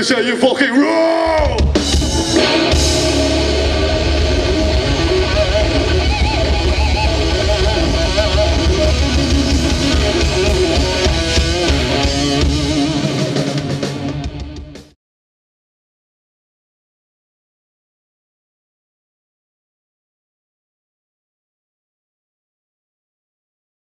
Lucia, you fucking rule!